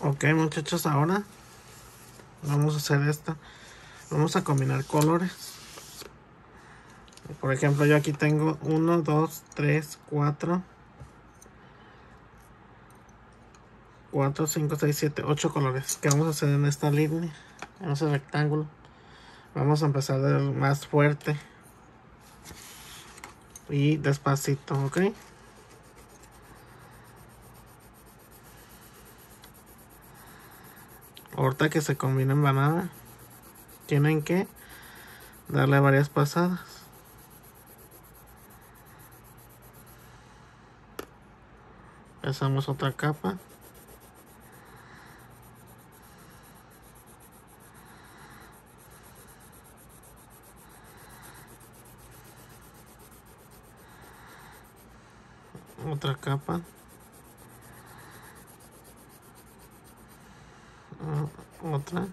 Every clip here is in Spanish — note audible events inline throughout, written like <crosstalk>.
Ok muchachos, ahora vamos a hacer esto. Vamos a combinar colores. Por ejemplo, yo aquí tengo 1, 2, 3, 4. 4, 5, 6, 7, 8 colores. ¿Qué vamos a hacer en esta línea? En ese rectángulo. Vamos a empezar del más fuerte. Y despacito, ¿ok? Ahorita que se combinen banana, tienen que darle varias pasadas. Hacemos otra capa. Otra capa. Otra.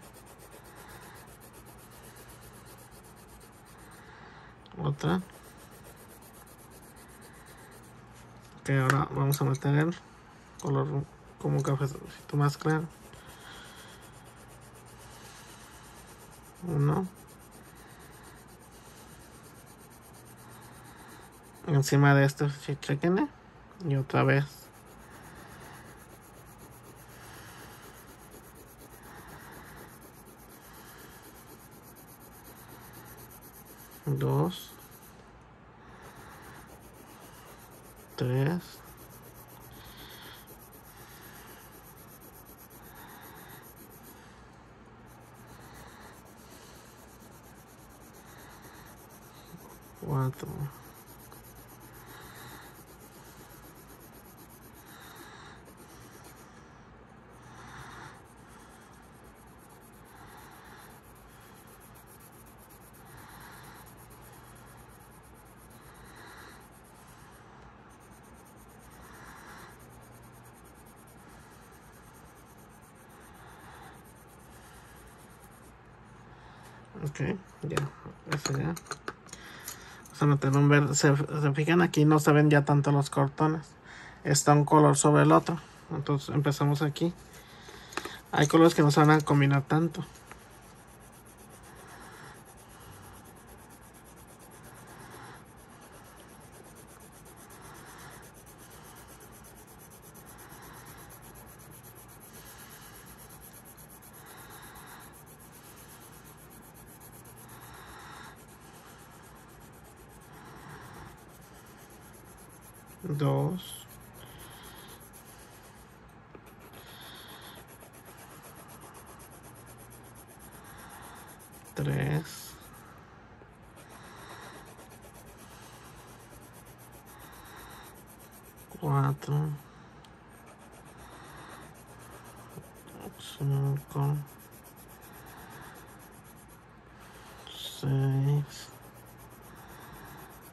Otra. Que ahora vamos a meter el color como cafecito más claro. Uno. Encima de este chequene y otra vez dos, tres, cuatro. Ok, ya, eso ya. Vamos a meter un verde. Se, se, fijan aquí, no se ven ya tanto los cortones. Está un color sobre el otro. Entonces empezamos aquí. Hay colores que no se van a combinar tanto. Dos, tres, cuatro, cinco, seis,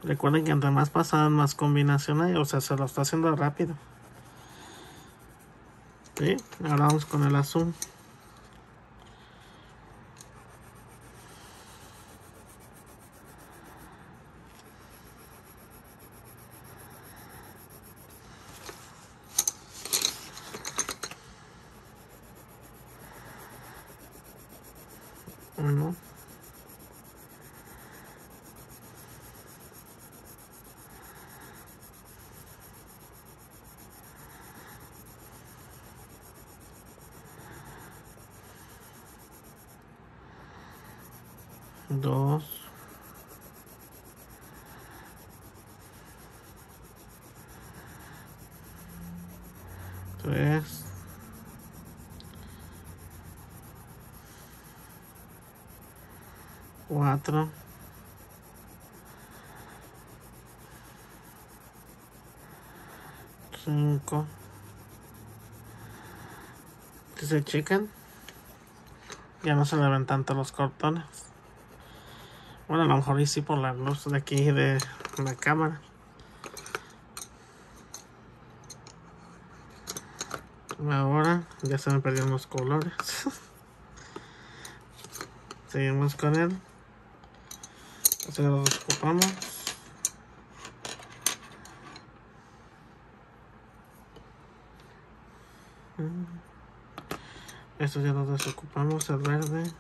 Recuerden que entre más pasadas, más combinación hay. O sea, se lo está haciendo rápido. ¿Sí? Ahora vamos con el azul. Uno. Dos. Tres. Cuatro. Cinco. Se checan ya no se le ven tanto los cortones bueno, a lo mejor sí por la luz de aquí de la cámara. Ahora ya se me perdieron los colores. <laughs> Seguimos con él. Así los ocupamos. Estos ya los desocupamos, el verde.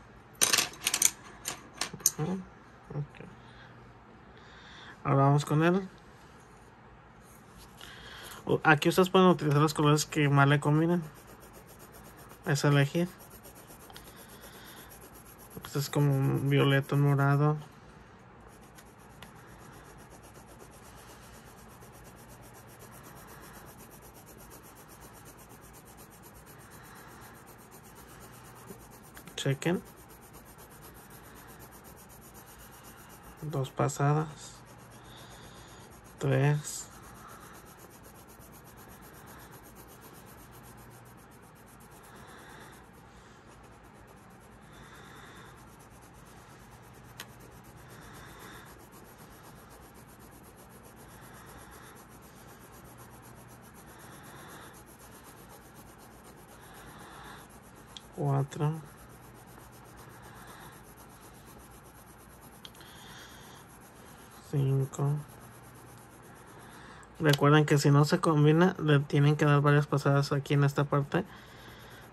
Ahora vamos con él. Aquí ustedes pueden utilizar los colores que más le combinan. Es elegir. Este es como un violeta, morado. Chequen. Dos pasadas. Tres. cuatro, cinco. Recuerden que si no se combina, le tienen que dar varias pasadas aquí en esta parte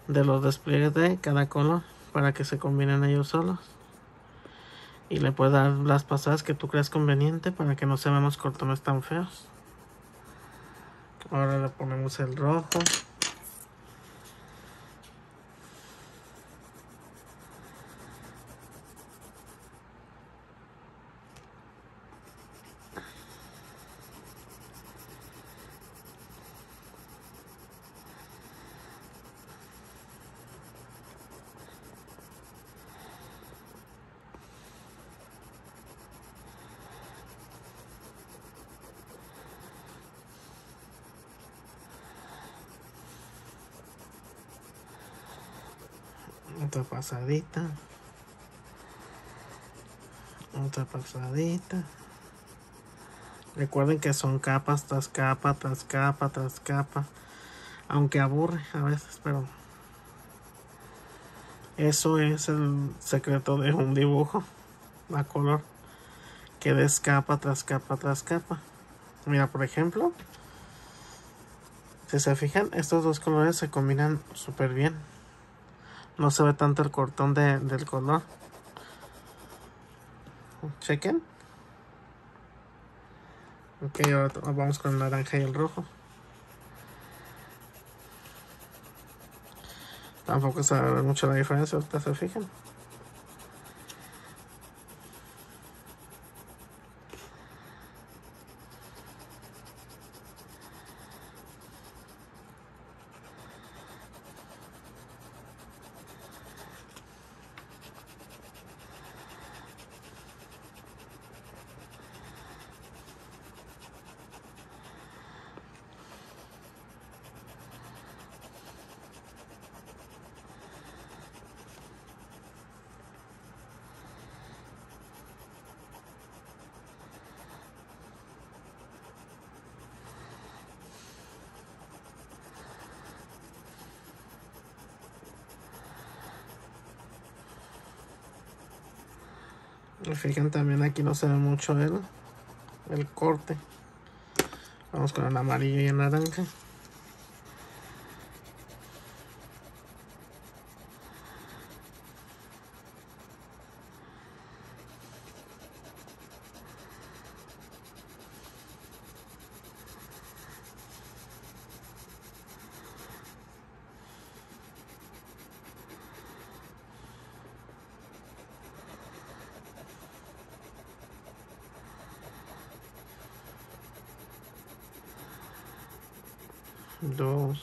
de los despliegues de cada color para que se combinen ellos solos. Y le puedes dar las pasadas que tú creas conveniente para que no se vean los cortones tan feos. Ahora le ponemos el rojo. Otra pasadita. Otra pasadita. Recuerden que son capas tras capa tras capa tras capa. Aunque aburre a veces pero eso es el secreto de un dibujo a color que des capa tras capa tras capa. Mira por ejemplo si se fijan estos dos colores se combinan súper bien no se ve tanto el cortón de, del color. Chequen. Ok ahora vamos con el naranja y el rojo. Tampoco se ve mucho la diferencia ahorita se fijan Fijan también aquí no se ve mucho el, el corte. Vamos con el amarillo y el naranja. Dos.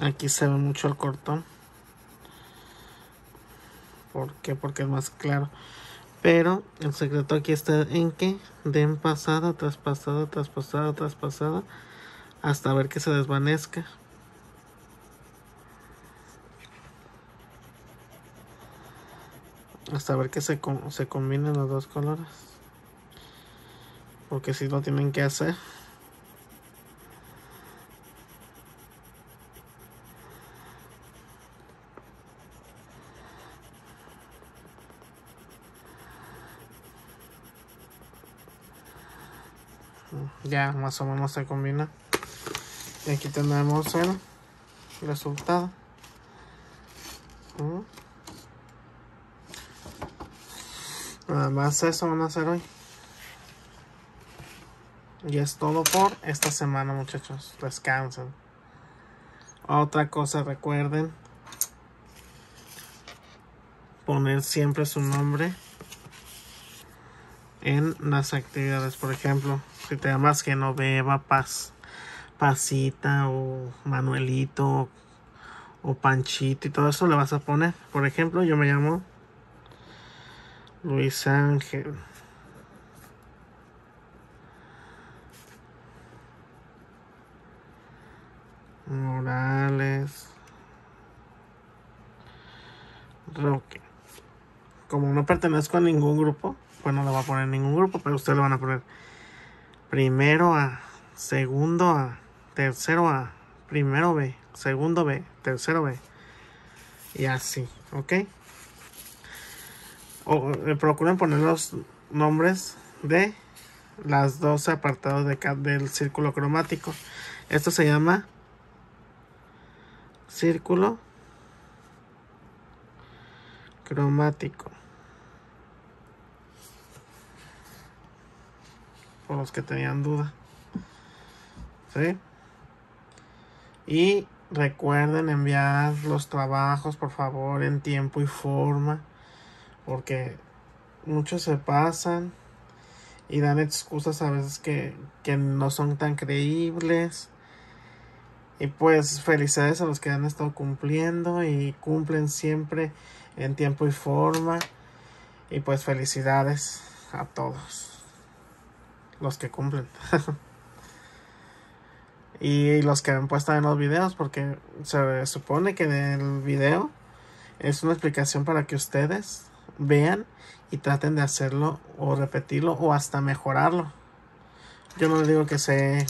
Aquí se ve mucho el cortón ¿por qué? porque es más claro. Pero el secreto aquí está en que den pasada tras pasada tras pasada hasta ver que se desvanezca. Hasta ver que se, se combinen los dos colores. Porque si lo tienen que hacer. ya más o menos se combina y aquí tenemos el resultado. Nada más eso van a hacer hoy. Y es todo por esta semana muchachos. Descansen. Otra cosa recuerden poner siempre su nombre en las actividades. Por ejemplo, si te llamas Genoveva, Paz, Pasita o Manuelito o Panchito y todo eso le vas a poner. Por ejemplo, yo me llamo Luis Ángel. Morales. Roque. Como no pertenezco a ningún grupo, pues no le va a poner ningún grupo, pero ustedes le van a poner primero A, segundo A, tercero A, primero B, segundo B, tercero B. Y así, ¿ok? O, eh, procuren poner los nombres de las 12 apartados de, del círculo cromático. Esto se llama círculo cromático. por los que tenían duda. ¿Sí? Y recuerden enviar los trabajos, por favor, en tiempo y forma, porque muchos se pasan y dan excusas a veces que, que no son tan creíbles. Y pues felicidades a los que han estado cumpliendo y cumplen siempre en tiempo y forma. Y pues felicidades a todos los que cumplen. <laughs> y los que han puesto en los videos, porque se supone que en el video es una explicación para que ustedes vean y traten de hacerlo o repetirlo o hasta mejorarlo. Yo no les digo que sé,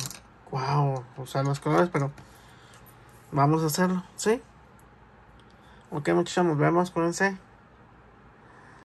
wow, usar los colores, pero vamos a hacerlo, ¿sí? Ok, muchachos, nos vemos, cuídense.